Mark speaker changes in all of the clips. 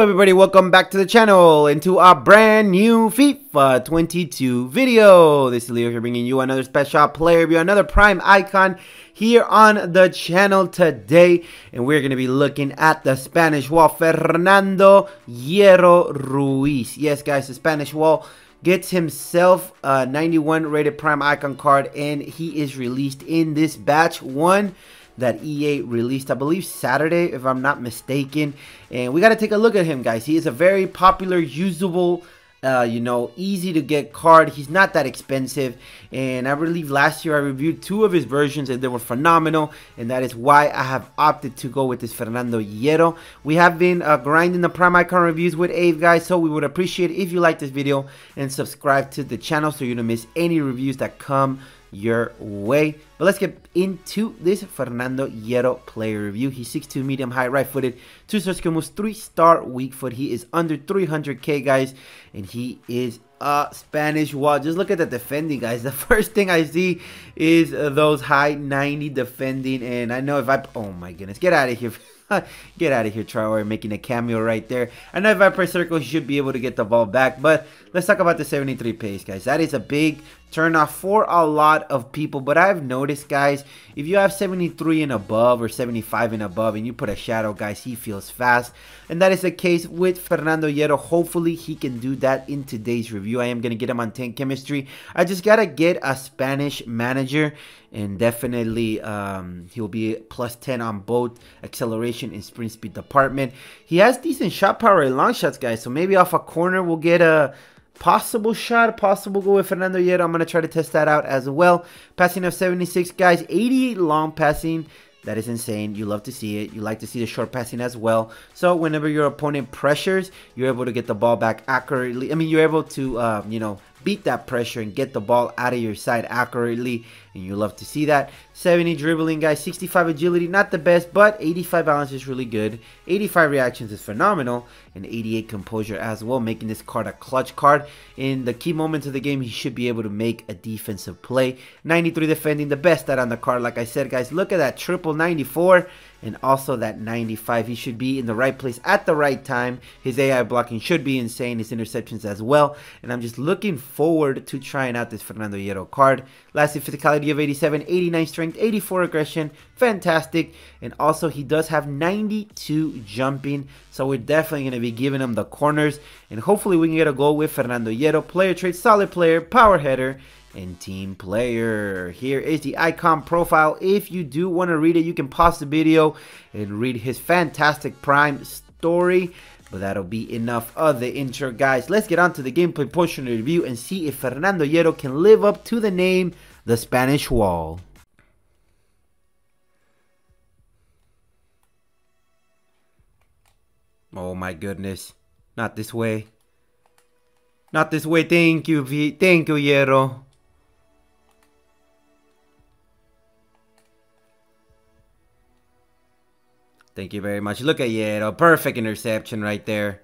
Speaker 1: Everybody, welcome back to the channel and to our brand new FIFA 22 video. This is Leo here bringing you another special player review, another prime icon here on the channel today. And we're going to be looking at the Spanish wall, Fernando Hierro Ruiz. Yes guys, the Spanish wall gets himself a 91 rated prime icon card and he is released in this batch 1 that EA released, I believe Saturday, if I'm not mistaken. And we got to take a look at him, guys. He is a very popular, usable, uh, you know, easy to get card. He's not that expensive. And I believe last year I reviewed two of his versions and they were phenomenal. And that is why I have opted to go with this Fernando Hierro. We have been uh, grinding the Prime Icon reviews with Ave, guys. So we would appreciate if you like this video and subscribe to the channel so you don't miss any reviews that come your way. But let's get into this Fernando Hierro player review. He's 6'2", medium height, right-footed, two-star skill moves, three-star weak foot. He is under 300k, guys, and he is a Spanish wall. Just look at the defending, guys. The first thing I see is those high 90 defending, and I know if I... Oh, my goodness. Get out of here. get out of here, Traore, making a cameo right there. I know if I press circle, should be able to get the ball back, but let's talk about the 73 pace, guys. That is a big turn off for a lot of people, but I've noticed, guys, if you have 73 and above or 75 and above and you put a shadow, guys, he feels fast. And that is the case with Fernando Hierro. Hopefully, he can do that in today's review. I am going to get him on 10 chemistry. I just got to get a Spanish manager and definitely um, he'll be plus 10 on both acceleration and sprint speed department. He has decent shot power and long shots, guys. So maybe off a corner we'll get a possible shot, a possible goal with Fernando Hierro. I'm going to try to test that out as well. Passing of 76, guys. 88 long passing. That is insane. You love to see it. You like to see the short passing as well. So whenever your opponent pressures, you're able to get the ball back accurately. I mean, you're able to, um, you know, beat that pressure and get the ball out of your side accurately and you love to see that. 70 dribbling guys 65 agility not the best but 85 balance is really good. 85 reactions is phenomenal and 88 composure as well making this card a clutch card. In the key moments of the game he should be able to make a defensive play. 93 defending the best that on the card like I said guys. Look at that triple 94 and also that 95. He should be in the right place at the right time. His AI blocking should be insane. His interceptions as well. And I'm just looking forward to trying out this Fernando Hierro card. Lastly, physicality of 87, 89 strength, 84 aggression. Fantastic. And also, he does have 92 jumping. So we're definitely going to be giving him the corners. And hopefully we can get a goal with Fernando Hierro. Player trade, solid player, power header and team player. Here is the icon profile. If you do want to read it, you can pause the video and read his fantastic prime story. But that'll be enough of the intro, guys. Let's get on to the gameplay portion of the review and see if Fernando Hierro can live up to the name, the Spanish Wall. Oh my goodness. Not this way. Not this way. Thank you, v Thank you, Hierro. Thank you very much. Look at Hierro. Perfect interception right there.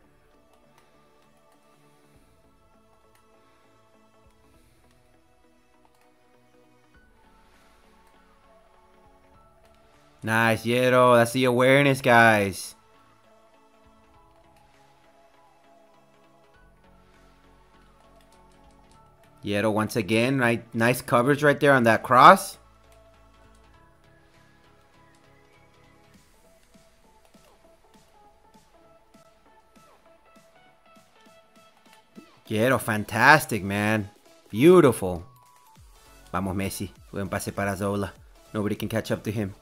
Speaker 1: Nice, Hierro. That's the awareness, guys. Hierro once again, right? Nice coverage right there on that cross. Hierro, fantastic, man. Beautiful. Vamos, Messi. Buen pase para Zola. Nobody can catch up to him.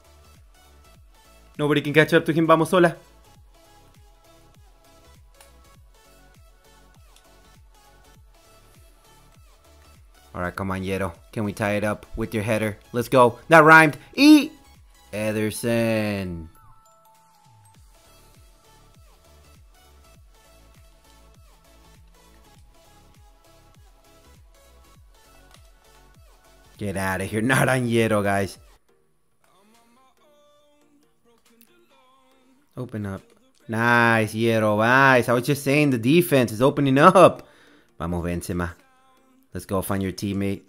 Speaker 1: Nobody can catch up to him. Vamos, Zola. Alright, come on, Hierro. Can we tie it up with your header? Let's go. That rhymed. E. Ederson. Get out of here. Not on Hierro, guys. Open up. Nice, Hierro. Nice. I was just saying the defense is opening up. Vamos, Benzema. Let's go find your teammate.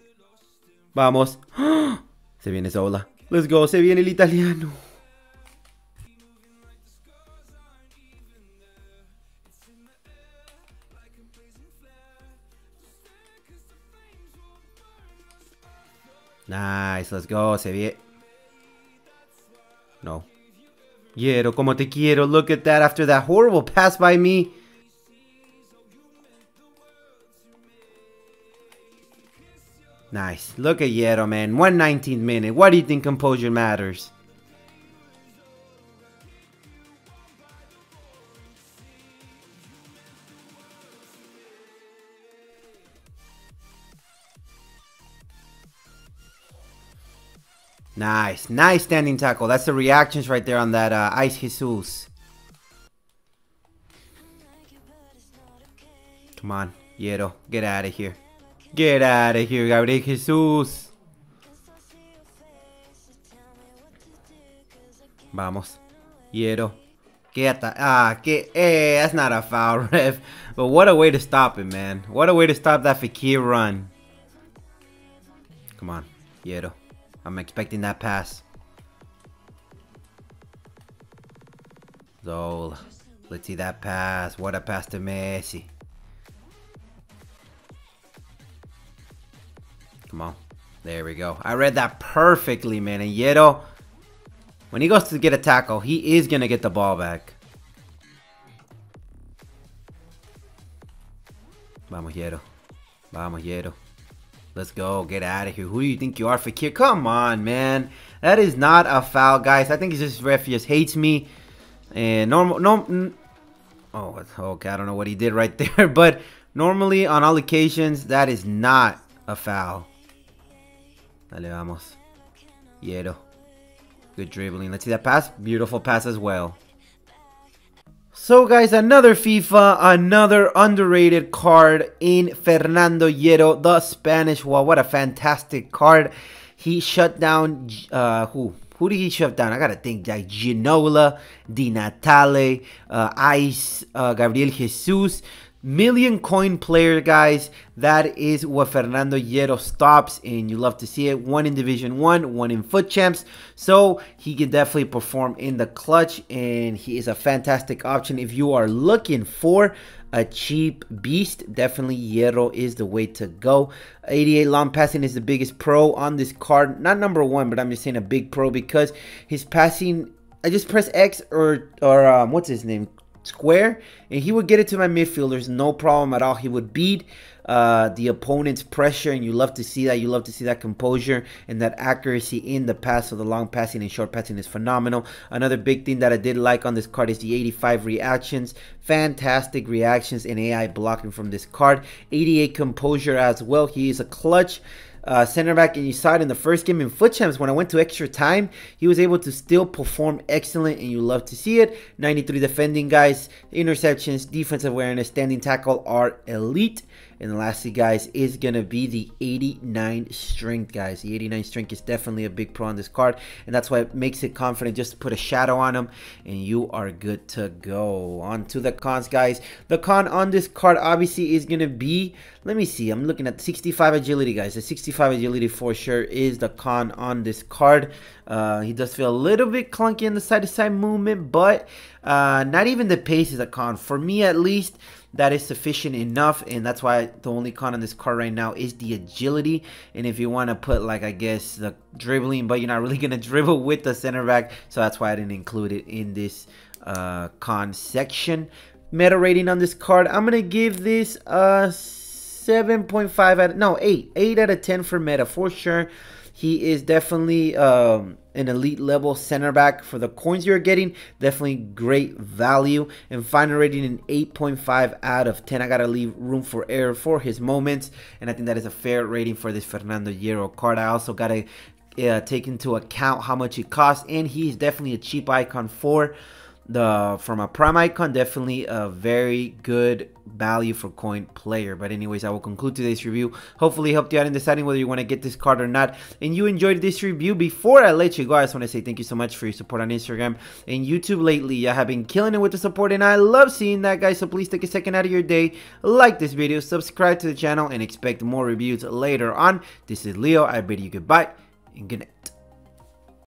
Speaker 1: Vamos. Se viene Zola. Let's go. Se viene el italiano. Nice, let's go, se. No. Quiero, como te quiero. Look at that after that horrible pass by me. Nice. Look at Hierro, man. 119th minute. Why do you think composure matters? Nice. Nice standing tackle. That's the reactions right there on that uh, Ice Jesus. Come on, Hierro. Get out of here. Get out of here, Gabriel Jesus. Vamos. Hierro. Get that. Ah, get. Hey, that's not a foul, ref. But what a way to stop it, man. What a way to stop that Fekir run. Come on, Hierro. I'm expecting that pass. So, Let's see that pass. What a pass to Messi. Come on. There we go. I read that perfectly, man. And Hierro, when he goes to get a tackle, he is going to get the ball back. Vamos, Hierro. Vamos, Hierro. Let's go. Get out of here. Who do you think you are, Fekir? Come on, man. That is not a foul, guys. I think it's just ref just hates me. And normal, no. Oh, okay. I don't know what he did right there. But normally, on all occasions, that is not a foul. Dale, vamos. Hierro. Good dribbling. Let's see that pass. Beautiful pass as well. So guys, another FIFA, another underrated card in Fernando Hierro, the Spanish wall. What a fantastic card. He shut down, uh, who? Who did he shut down? I gotta think, like Ginola, Di Natale, uh, Ice, uh, Gabriel Jesus million coin player guys. That is what fernando hierro stops and you love to see it. One in division one one in FUT champs. So he can definitely perform in the clutch and he is a fantastic option. If you are looking for a cheap beast definitely hierro is the way to go. 88 long passing is the biggest pro on this card. Not number one but i'm just saying a big pro because his passing I just press X or or um, what's his name? Square and he would get it to my midfielders no problem at all. He would beat uh, the opponent's pressure and you love to see that. You love to see that composure and that accuracy in the pass so the long passing and short passing is phenomenal. Another big thing that i did like on this card is the 85 reactions. Fantastic reactions and ai blocking from this card. 88 composure as well. He is a clutch uh, center back, and you saw it in the first game in FUT champs when I went to extra time. He was able to still perform excellent, and you love to see it. 93 defending guys, interceptions, defensive awareness, standing tackle are elite. And lastly, guys, is going to be the 89 strength, guys. The 89 strength is definitely a big pro on this card. And that's why it makes it confident just put a shadow on him. And you are good to go. On to the cons, guys. The con on this card, obviously, is going to be... Let me see. I'm looking at 65 agility, guys. The 65 agility for sure is the con on this card. Uh, he does feel a little bit clunky in the side-to-side movement. But uh, not even the pace is a con. For me, at least that is sufficient enough and that's why the only con on this card right now is the agility and if you want to put like I guess the dribbling but you're not really gonna dribble with the center back so that's why I didn't include it in this uh, con section meta rating on this card I'm gonna give this a 7.5 out of no 8 8 out of 10 for meta for sure he is definitely um, an elite level center back for the coins you're getting. Definitely great value. And final rating an 8.5 out of 10. I got to leave room for error for his moments. And I think that is a fair rating for this Fernando Hierro card. I also got to uh, take into account how much it costs. And he's definitely a cheap icon for the from a prime icon definitely a very good value for coin player. But anyways i will conclude today's review. Hopefully helped you out in deciding whether you want to get this card or not. And you enjoyed this review. Before i let you go i just want to say thank you so much for your support on instagram and youtube lately. I have been killing it with the support and i love seeing that guys. So please take a second out of your day like this video subscribe to the channel and expect more reviews later on. This is leo. I bid you goodbye and good night